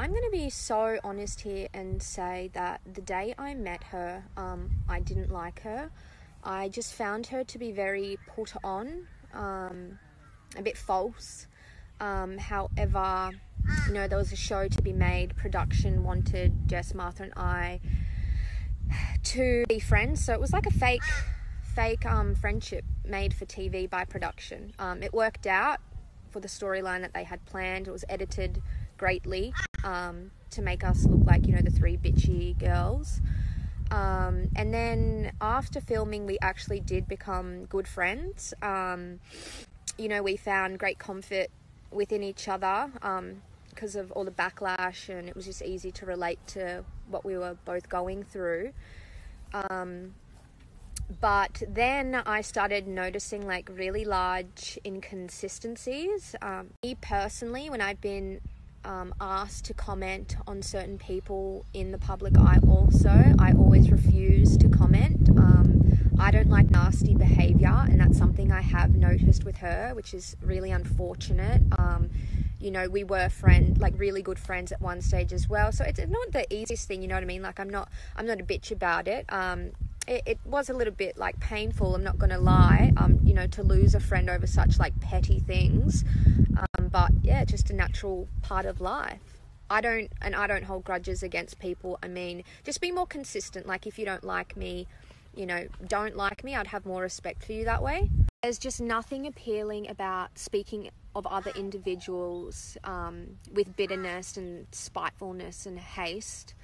I'm going to be so honest here and say that the day I met her, um, I didn't like her. I just found her to be very put on, um, a bit false. Um, however, you know, there was a show to be made. Production wanted Jess, Martha, and I to be friends, so it was like a fake, fake um, friendship made for TV by production. Um, it worked out for the storyline that they had planned. It was edited greatly um, to make us look like you know the three bitchy girls. Um, and then after filming, we actually did become good friends. Um, you know, we found great comfort within each other because um, of all the backlash, and it was just easy to relate to what we were both going through. Um, but then I started noticing like really large inconsistencies. Um, me personally, when I've been um, asked to comment on certain people in the public eye, also, I always refuse to comment. Um, I don't like nasty behavior, and that's something I have noticed with her, which is really unfortunate. Um, you know, we were friend, like really good friends at one stage as well. So it's not the easiest thing, you know what I mean? Like I'm not, I'm not a bitch about it. Um, it, it was a little bit like painful. I'm not going to lie. Um, you know, to lose a friend over such like petty things. Um, but yeah, just a natural part of life. I don't, and I don't hold grudges against people. I mean, just be more consistent. Like if you don't like me, you know, don't like me, I'd have more respect for you that way. There's just nothing appealing about speaking of other individuals um, with bitterness and spitefulness and haste.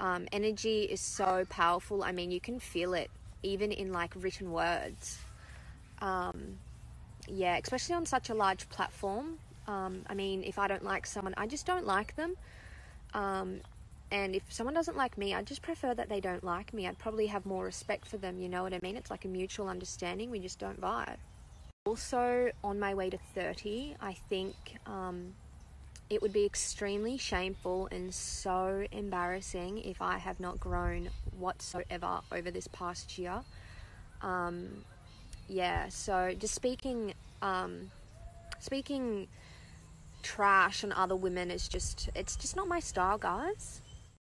Um, energy is so powerful. I mean, you can feel it even in like written words. Um, yeah, especially on such a large platform. Um, I mean, if I don't like someone, I just don't like them. Um, and if someone doesn't like me, I just prefer that they don't like me. I'd probably have more respect for them, you know what I mean? It's like a mutual understanding. We just don't vibe. Also, on my way to 30, I think um, it would be extremely shameful and so embarrassing if I have not grown whatsoever over this past year. Um, yeah, so just speaking, um, speaking trash on other women is just, it's just not my style, guys.